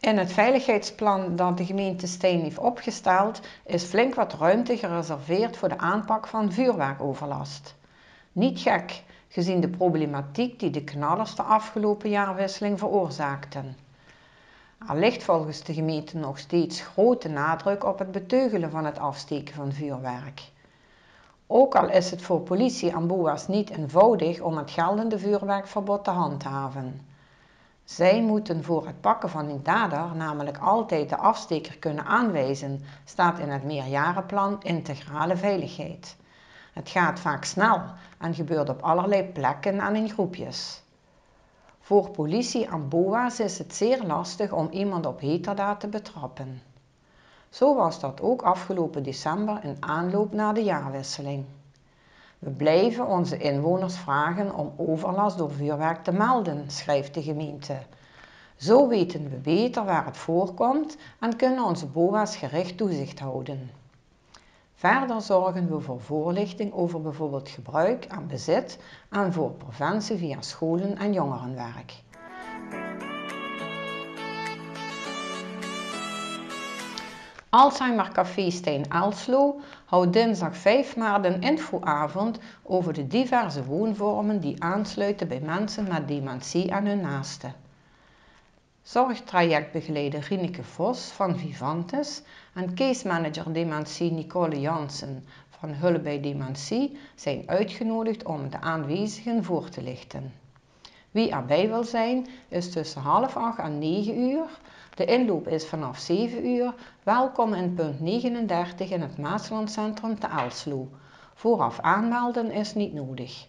In het veiligheidsplan dat de gemeente Steen heeft opgesteld is flink wat ruimte gereserveerd voor de aanpak van vuurwerkoverlast. Niet gek, gezien de problematiek die de knallers de afgelopen jaarwisseling veroorzaakten. Er ligt volgens de gemeente nog steeds grote nadruk op het beteugelen van het afsteken van vuurwerk. Ook al is het voor politie en boa's niet eenvoudig om het geldende vuurwerkverbod te handhaven. Zij moeten voor het pakken van een dader namelijk altijd de afsteker kunnen aanwijzen, staat in het meerjarenplan Integrale Veiligheid. Het gaat vaak snel en gebeurt op allerlei plekken en in groepjes. Voor politie en BOA's is het zeer lastig om iemand op heterdaad te betrappen. Zo was dat ook afgelopen december in aanloop naar de jaarwisseling. We blijven onze inwoners vragen om overlast door vuurwerk te melden, schrijft de gemeente. Zo weten we beter waar het voorkomt en kunnen onze BOA's gericht toezicht houden. Verder zorgen we voor voorlichting over bijvoorbeeld gebruik en bezit en voor preventie via scholen en jongerenwerk. Alzheimer Café Steen Elslo houdt dinsdag 5 maart een infoavond over de diverse woonvormen die aansluiten bij mensen met dementie en hun naasten. Zorgtrajectbegeleider Rineke Vos van Vivantes en case manager dementie Nicole Jansen van Hulp bij Dementie zijn uitgenodigd om de aanwezigen voor te lichten. Wie erbij wil zijn, is tussen half acht en 9 uur. De inloop is vanaf 7 uur. Welkom in punt 39 in het Maaslandcentrum te Elslo. Vooraf aanmelden is niet nodig.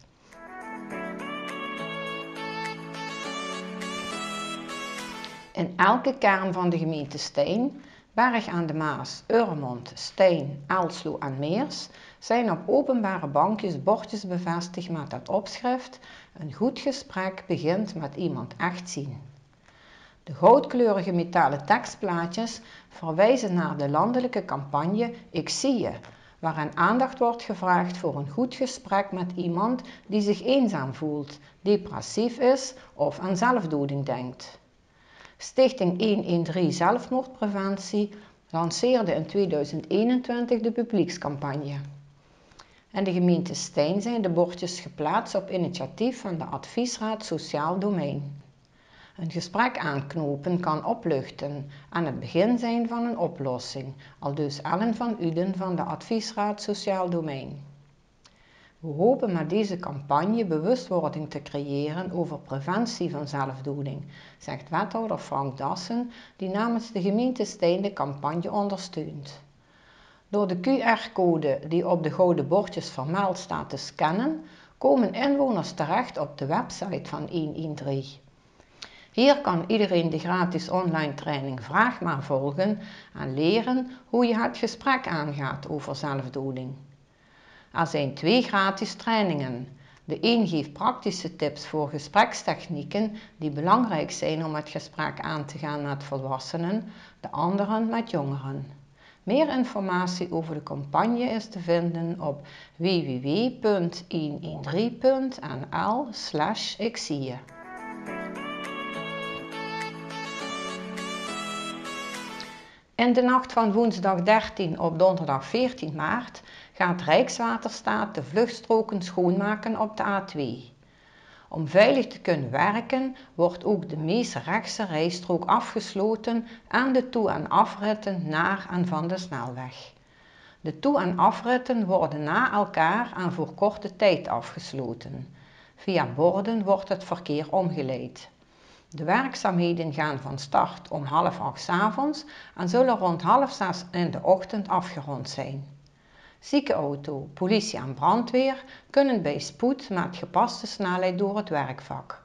In elke kern van de gemeente Steen, Berg aan de Maas, Urmond, Steen, Elslo en Meers zijn op openbare bankjes bordjes bevestigd met het opschrift Een goed gesprek begint met iemand echt zien. De goudkleurige metalen tekstplaatjes verwijzen naar de landelijke campagne Ik zie je, waarin aandacht wordt gevraagd voor een goed gesprek met iemand die zich eenzaam voelt, depressief is of aan zelfdoding denkt. Stichting 113 Zelfmoordpreventie lanceerde in 2021 de publiekscampagne. En de gemeente Stijn zijn de bordjes geplaatst op initiatief van de Adviesraad Sociaal Domein. Een gesprek aanknopen kan opluchten en het begin zijn van een oplossing, al dus Ellen van Uden van de Adviesraad Sociaal Domein. We hopen met deze campagne bewustwording te creëren over preventie van zelfdoding, zegt wethouder Frank Dassen, die namens de gemeente Steen de campagne ondersteunt. Door de QR-code die op de gouden bordjes vermeld staat te scannen, komen inwoners terecht op de website van 113. Hier kan iedereen de gratis online training Vraag maar volgen en leren hoe je het gesprek aangaat over zelfdoding. Er zijn twee gratis trainingen. De een geeft praktische tips voor gesprekstechnieken die belangrijk zijn om het gesprek aan te gaan met volwassenen, de andere met jongeren. Meer informatie over de campagne is te vinden op www.113.nl In de nacht van woensdag 13 op donderdag 14 maart gaat Rijkswaterstaat de vluchtstroken schoonmaken op de A2. Om veilig te kunnen werken wordt ook de meest rechtse rijstrook afgesloten aan de toe- en afritten naar en van de snelweg. De toe- en afritten worden na elkaar en voor korte tijd afgesloten. Via borden wordt het verkeer omgeleid. De werkzaamheden gaan van start om half acht avonds en zullen rond half zes in de ochtend afgerond zijn. Ziekenauto, politie en brandweer kunnen bij spoed met gepaste snelheid door het werkvak.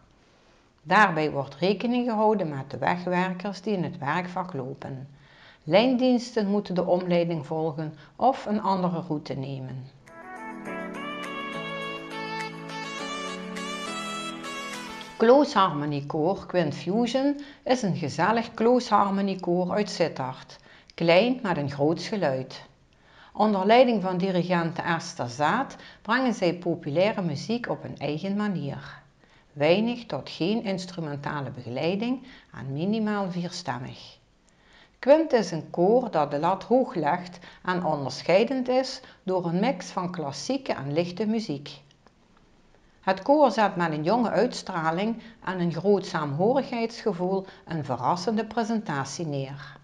Daarbij wordt rekening gehouden met de wegwerkers die in het werkvak lopen. Lijndiensten moeten de omleiding volgen of een andere route nemen. Close Harmony Koor Quint Fusion is een gezellig close harmony koor uit Sittard, klein met een groot geluid. Onder leiding van dirigente Esther Zaat brengen zij populaire muziek op een eigen manier. Weinig tot geen instrumentale begeleiding en minimaal vierstemmig. Quint is een koor dat de lat hoog legt en onderscheidend is door een mix van klassieke en lichte muziek. Het koor zet met een jonge uitstraling en een groot saamhorigheidsgevoel een verrassende presentatie neer.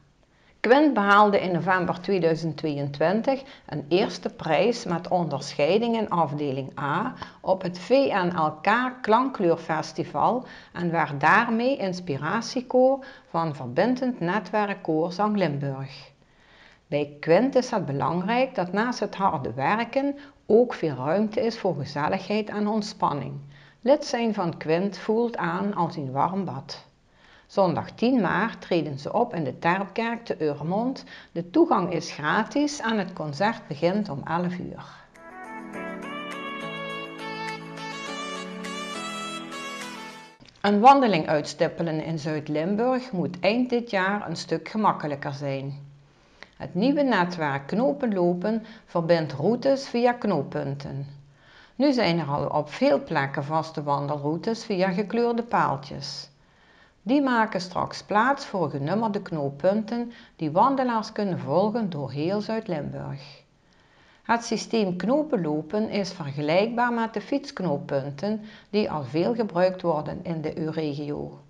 Quint behaalde in november 2022 een eerste prijs met onderscheiding in afdeling A op het VNLK Klankkleurfestival en werd daarmee inspiratiekoor van Verbindend Netwerk Koorzang Limburg. Bij Quint is het belangrijk dat naast het harde werken ook veel ruimte is voor gezelligheid en ontspanning. Lid zijn van Quint voelt aan als een warm bad. Zondag 10 maart treden ze op in de Terpkerk te Urmond. De toegang is gratis en het concert begint om 11 uur. Een wandeling uitstippelen in Zuid-Limburg moet eind dit jaar een stuk gemakkelijker zijn. Het nieuwe netwerk Knopenlopen verbindt routes via knooppunten. Nu zijn er al op veel plekken vaste wandelroutes via gekleurde paaltjes. Die maken straks plaats voor genummerde knooppunten die wandelaars kunnen volgen door heel Zuid-Limburg. Het systeem knopenlopen is vergelijkbaar met de fietsknooppunten die al veel gebruikt worden in de EU-regio.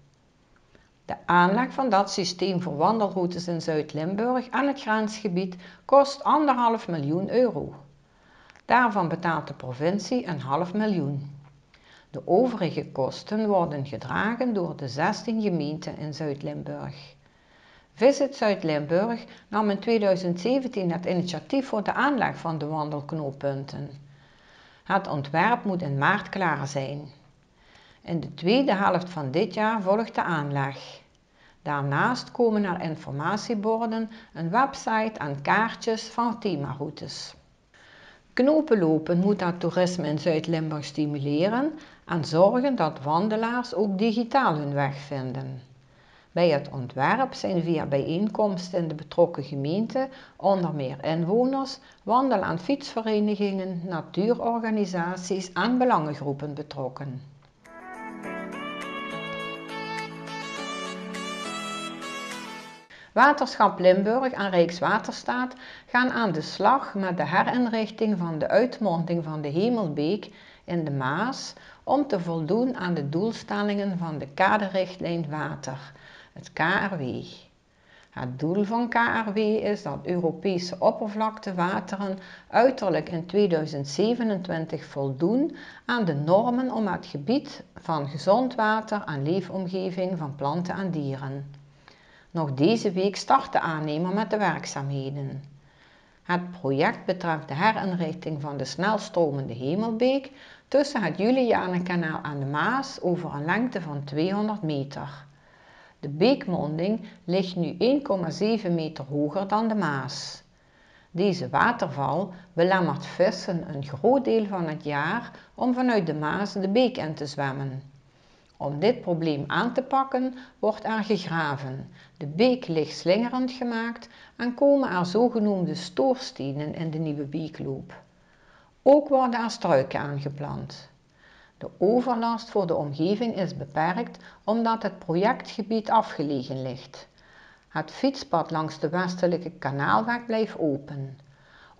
De aanleg van dat systeem voor wandelroutes in Zuid-Limburg en het grensgebied kost 1,5 miljoen euro. Daarvan betaalt de provincie een half miljoen. De overige kosten worden gedragen door de 16 gemeenten in Zuid-Limburg. Visit Zuid-Limburg nam in 2017 het initiatief voor de aanleg van de wandelknooppunten. Het ontwerp moet in maart klaar zijn. In de tweede helft van dit jaar volgt de aanleg. Daarnaast komen er informatieborden, een website en kaartjes van themaroutes. Knopenlopen moet het toerisme in Zuid-Limburg stimuleren en zorgen dat wandelaars ook digitaal hun weg vinden. Bij het ontwerp zijn via bijeenkomsten in de betrokken gemeente onder meer inwoners, wandel- en fietsverenigingen, natuurorganisaties en belangengroepen betrokken. Waterschap Limburg en Rijkswaterstaat gaan aan de slag met de herinrichting van de uitmonding van de Hemelbeek in de Maas om te voldoen aan de doelstellingen van de kaderrichtlijn water, het KRW. Het doel van KRW is dat Europese oppervlaktewateren uiterlijk in 2027 voldoen aan de normen om het gebied van gezond water en leefomgeving van planten en dieren. Nog deze week start de aannemer met de werkzaamheden. Het project betreft de herinrichting van de snelstromende Hemelbeek tussen het Julianenkanaal en de Maas over een lengte van 200 meter. De beekmonding ligt nu 1,7 meter hoger dan de Maas. Deze waterval belemmert vissen een groot deel van het jaar om vanuit de Maas de beek in te zwemmen. Om dit probleem aan te pakken wordt er gegraven, de beek licht slingerend gemaakt en komen er zogenoemde stoorstenen in de nieuwe beekloop. Ook worden er struiken aangeplant. De overlast voor de omgeving is beperkt omdat het projectgebied afgelegen ligt. Het fietspad langs de westelijke kanaalweg blijft open.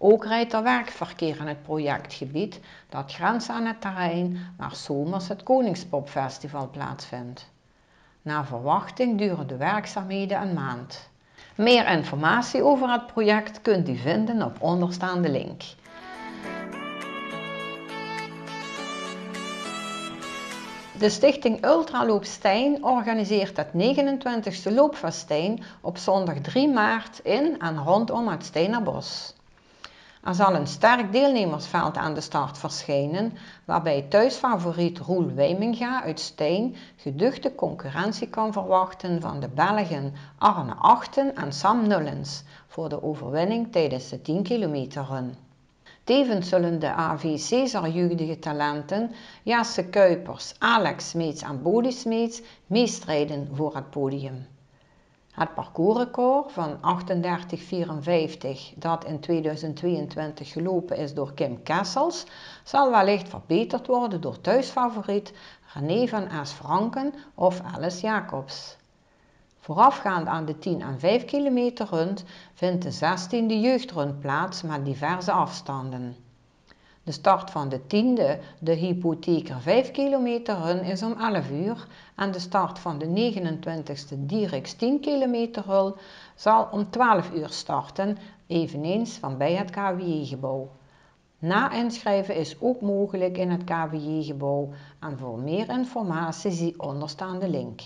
Ook rijdt er werkverkeer in het projectgebied dat grenst aan het terrein waar zomers het Koningspopfestival plaatsvindt. Naar verwachting duren de werkzaamheden een maand. Meer informatie over het project kunt u vinden op onderstaande link. De stichting Ultraloop Stijn organiseert het 29e loopfestijn op zondag 3 maart in en rondom het Steinerbos. Er zal een sterk deelnemersveld aan de start verschijnen, waarbij thuisfavoriet Roel Wijminga uit Steen geduchte concurrentie kan verwachten van de Belgen Arne Achten en Sam Nullens voor de overwinning tijdens de 10 kilometer run. Tevens zullen de AV Cesar jeugdige talenten Jasse Kuipers, Alex Smeets en Bodie Smeets meestrijden voor het podium. Het parcoursrecord van 38,54 dat in 2022 gelopen is door Kim Kessels zal wellicht verbeterd worden door thuisfavoriet René van S-Franken of Alice Jacobs. Voorafgaand aan de 10 en 5 kilometer run vindt de 16e jeugdrun plaats met diverse afstanden. De start van de tiende, de hypotheker 5 kilometer run is om 11 uur en de start van de 29ste Dirix 10 kilometer run zal om 12 uur starten, eveneens van bij het KWJ-gebouw. Na inschrijven is ook mogelijk in het KWJ-gebouw en voor meer informatie zie onderstaande link.